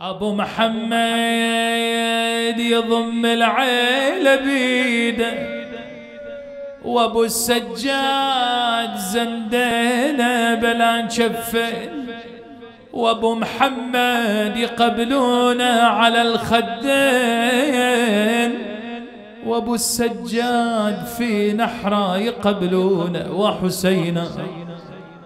أبو محمد يضم العيلة بيده وأبو السجاد زندينه بلا شفين وأبو محمد يقبلونه على الخدين وأبو السجاد في نحرة يقبلونه وحسينا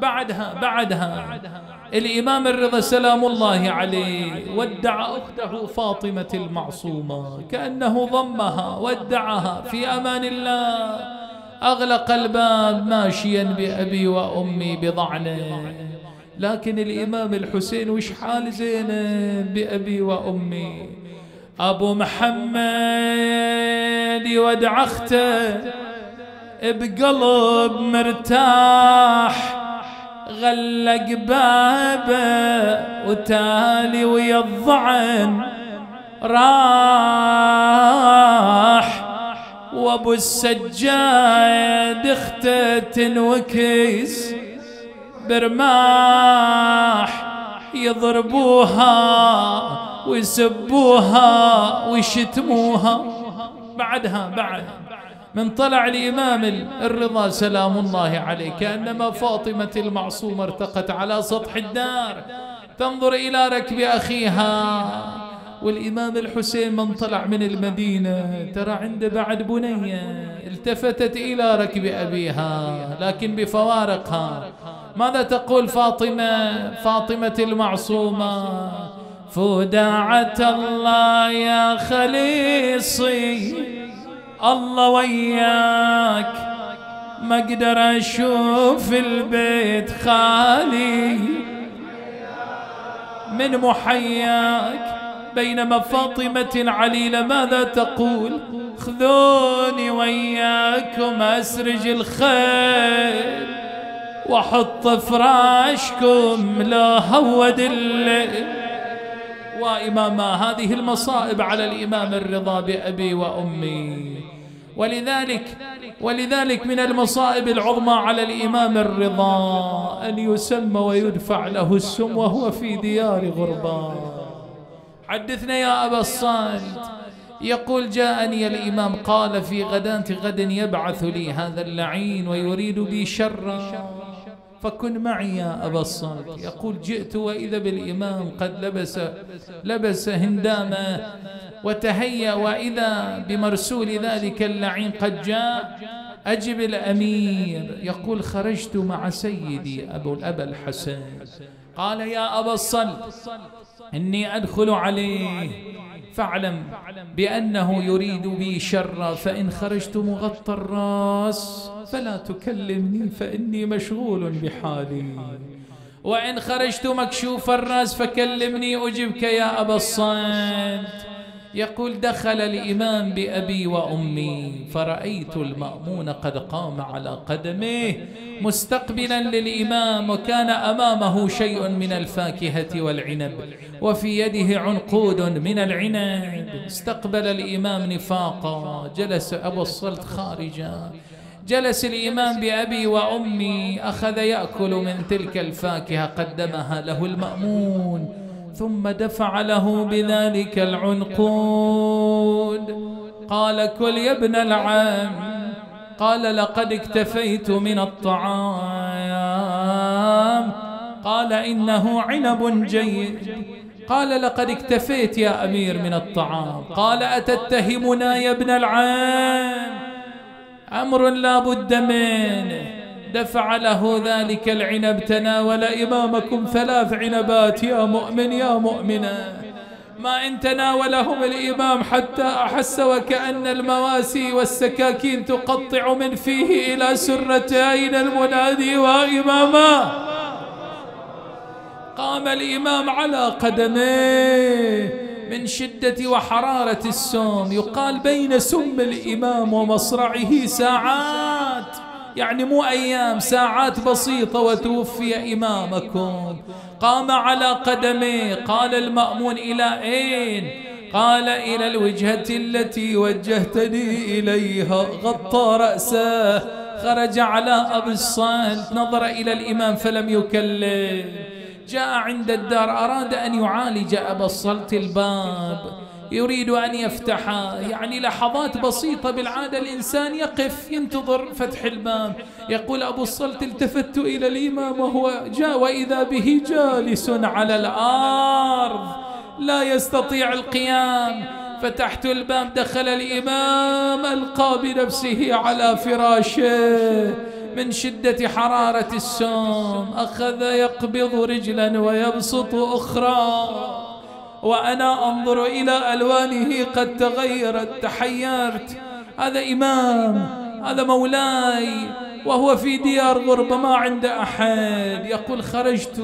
بعدها بعدها. الإمام الرضا سلام الله عليه ودع أخته فاطمة المعصومة. كأنه ضمها ودعها في أمان الله. أغلق الباب ماشيا بأبي وأمي بضعنة. لكن الإمام الحسين وش حال زينب بأبي وأمي؟ أبو محمد يودع أخته بقلب مرتاح. غلق بابه وتالي ويا الضعن. راح وابو السجاد اخته تنوكس برماح. يضربوها ويسبوها ويشتموها. بعدها بعدها. من طلع الإمام الرضا سلام الله عليه كأنما فاطمة المعصومة ارتقت على سطح الدار. تنظر إلى ركب أخيها والإمام الحسين من طلع من المدينة ترى عنده بعد بنية التفتت إلى ركب أبيها لكن بفوارقها. ماذا تقول فاطمة؟ فاطمة المعصومة فداعة الله يا خليصي. الله وياك. ما أقدر أشوف البيت خالي. من محياك. بينما فاطمة عليلة ماذا تقول؟ خذوني وياكم أسرج الخير وحط فراشكم لا هود الليل. وإماما. هذه المصائب على الإمام الرضا بأبي وأمي. ولذلك ولذلك من المصائب العظمى على الإمام الرضا أن يسمى ويدفع له السم وهو في ديار غربان حدثنا يا أبا الصالت يقول جاءني الإمام قال في غداة غد يبعث لي هذا اللعين ويريد بي شرا. فكن معي يا أبا الصالت يقول جئت وإذا بالإمام قد لبس لبس هندامة وتهيأ وإذا بمرسول ذلك اللعين قد جاء أجب الأمير. يقول خرجت مع سيدي أبو الأبا الحسن. قال يا أبا الصلت إني أدخل عليه. فاعلم بأنه يريد بي شرا فإن خرجت مغطى الرأس فلا تكلمني فإني مشغول بحالي. وإن خرجت مكشوف الرأس فكلمني أجبك يا أبا الصمت يقول دخل الإمام بأبي وأمي فرأيت المأمون قد قام على قدميه مستقبلا للإمام وكان أمامه شيء من الفاكهة والعنب وفي يده عنقود من العنب. استقبل الإمام نفاقا جلس أبو الصلت خارجا. جلس الإمام بأبي وأمي أخذ يأكل من تلك الفاكهة قدمها له المأمون. ثم دفع له بذلك العنقود. قال كل يا ابن العم. قال لقد اكتفيت من الطعام. قال إنه عنب جيد. قال لقد اكتفيت يا أمير من الطعام. قال أتتهمنا يا ابن العم أمر لا بد منه. دفع له ذلك العنب تناول إمامكم ثلاث عنبات يا مؤمن يا مؤمنة. ما إن تناولهم الإمام حتى أحس وكأن المواسي والسكاكين تقطع من فيه إلى سرتين المنادي وإماما. قام الإمام على قدميه من شدة وحرارة السوم يقال بين سم الإمام ومصرعه ساعات يعني مو أيام ساعات بسيطة وتوفي إمامكم. قام على قدميه قال المأمون إلى أين؟ قال إلى الوجهة التي وجهتني إليها. غطى رأسه خرج على أبي الصالت نظر إلى الإمام فلم يكلم. جاء عند الدار أراد أن يعالج أبا الصلت الباب. يريد أن يفتح يعني لحظات بسيطة بالعادة الإنسان يقف ينتظر فتح الباب يقول أبو الصلت التفت إلى الإمام وهو جاء وإذا به جالس على الأرض لا يستطيع القيام فتحت الباب دخل الإمام ألقى بنفسه على فراشه من شدة حرارة السوم أخذ يقبض رجلا ويبسط أخرى. وأنا أنظر إلى ألوانه قد تغيرت تحيرت. هذا إمام هذا مولاي وهو في ديار غربة ما عنده أحد. يقول خرجت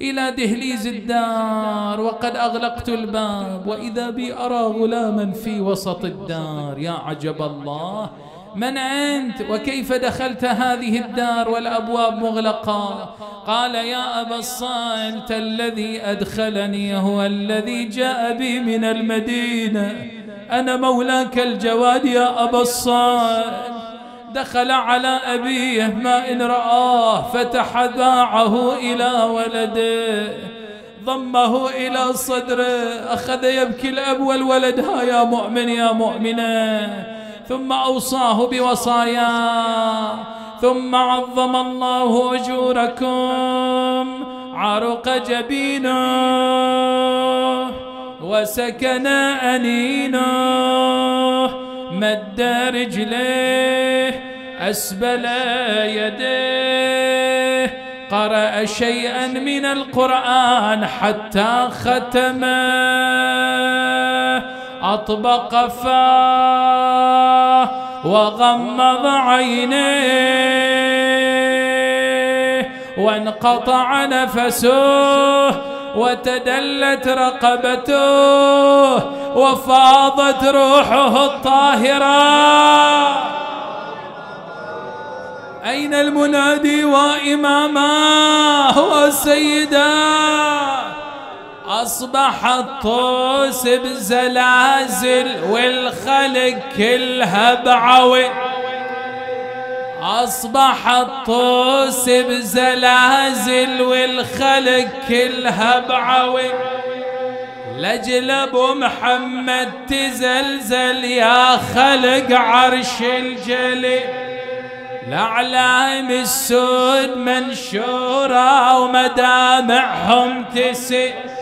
إلى دهليز الدار وقد أغلقت الباب وإذا بي أرى غلاما في وسط الدار. يا عجب الله. من أنت وكيف دخلت هذه الدار والأبواب مغلقة؟ قال يا أبا الصالت الذي أدخلني هو الذي جاء بي من المدينة. أنا مولاك الجواد يا أبا الصالت. دخل على أبيه ما إن رآه فتح ذاعه إلى ولده. ضمه إلى صدره. أخذ يبكي الأب والولد. ها يا مؤمن يا مؤمنة. ثم أوصاه بوصايا. ثم عظم الله أجوركم. عرق جبينه. وسكن أنينه. مد رجليه. أسبل يديه. قرأ شيئا من القرآن حتى ختمه. أطبق فاه وغمض عينيه وانقطع نفسه وتدلت رقبته وفاضت روحه الطاهرة. أين المنادي وإماما والسيدات أصبح الطوس بزلازل والخلق كلها بعوي. أصبح الطوس بزلازل والخلق كلها بعوي. لجل أبو محمد تزلزل يا خلق عرش الجلي. الأعلام السود منشورة ومدامعهم تسي.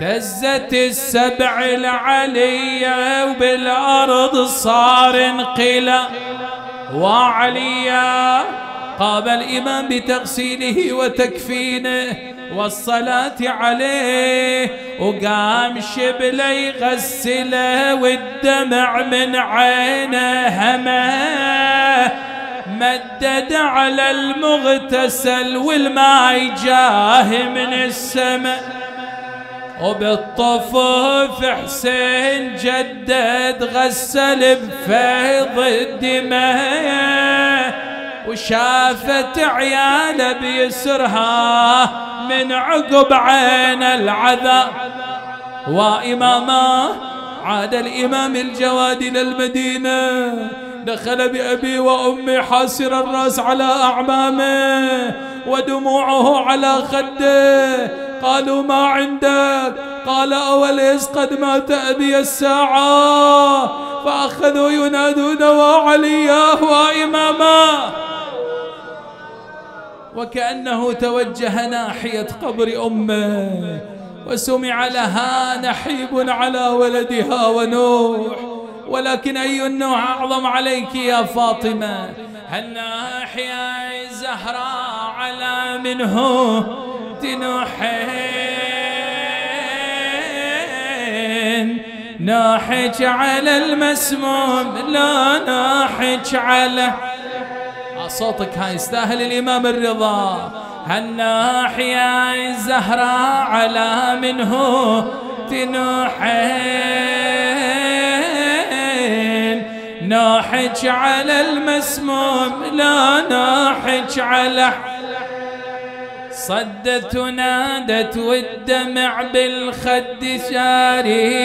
تزت السبع العلية وبالأرض صار انقلا. وعليا قام الإمام بتغسيله وتكفينه والصلاة عليه. وقام شبله يغسله والدمع من عينه همه. مدد على المغتسل والماء جاه من السماء. وبالطفوف حسين جدد غسل بفيض الدماء وشافت عياله بيسرها من عقب عين العذاب وإماما عاد الإمام الجواد إلى المدينة دخل بأبي وأمي حاسر الرأس على أعمامه ودموعه على خده. قالوا ما عندك. قال أوليس قد مات أبي الساعة. فأخذوا ينادون وعلياه وإماما وكأنه توجه ناحية قبر أمه. وسمع لها نحيب على ولدها ونوح. ولكن أي النوع أعظم عليك يا فاطمة؟ هالناحية الزهراء على منه. نوحين ناحج على المسموم لا ناحج على صوتك هاي يستاهل الإمام الرضا. هالناحية الزهراء على منه تنوحين ناحج على المسموم لا ناحج على صدت نادت والدمع بالخد شاري.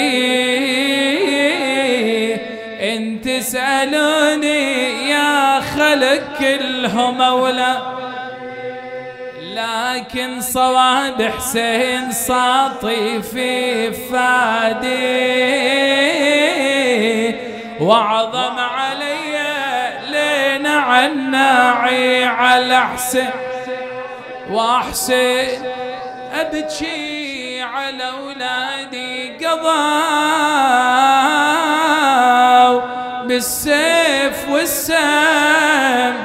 ان تسألوني يا خلق كلهم أولى لكن صواب حسين ساطي في فادي. وعظم علي لين عناعي على حسين. واحسن أبكي على أولادي قضاوا بالسيف والسم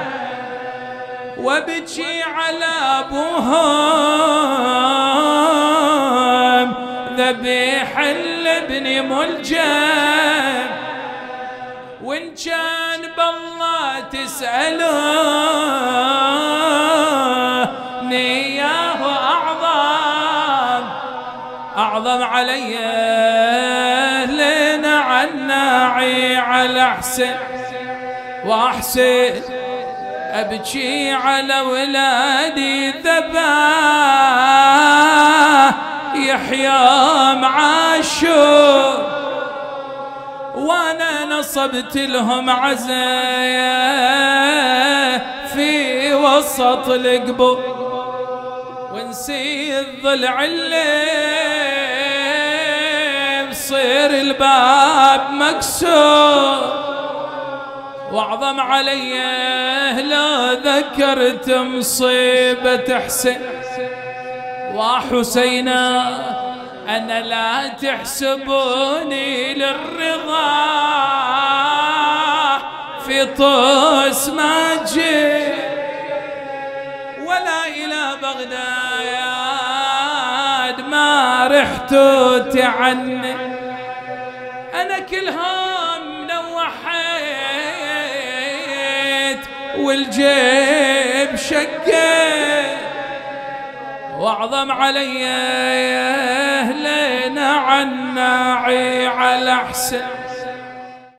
وأبكي على أبوهم ذبيح لابن ملجم وإن كان بالله تسأله علي لنا عناعي على حسين وأحسن أبكي على ولادي ذباه يحيى معاشور وأنا نصبت لهم عزايا في وسط القبور. ونسي الضلع اللي صير الباب مكسور. واعظم علي لا ذكرت مصيبة حسين. وحسينا أنا لا تحسبوني للرضا. في طوس ما جي ولا إلى بغداد ما رحت تعني. كلهم نوحيت والجيب شقيت واعظم علي لنا عناعي على حسين